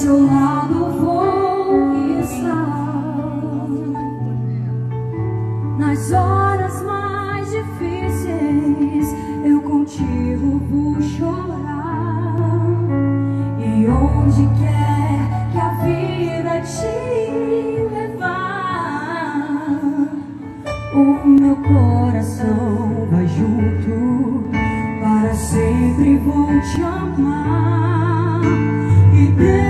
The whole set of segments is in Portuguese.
seu lado vou estar. Nas horas mais difíceis, eu contigo vou chorar. E onde quer que a vida te levar, o meu coração vai junto. Para sempre vou te amar. E Deus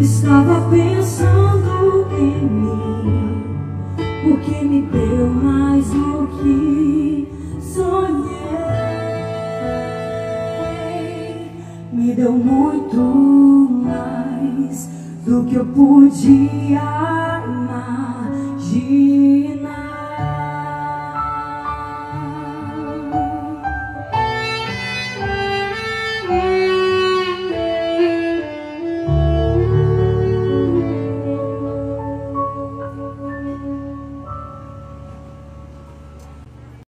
estava pensando em mim, porque me deu mais do que sonhei, me deu muito mais do que eu podia.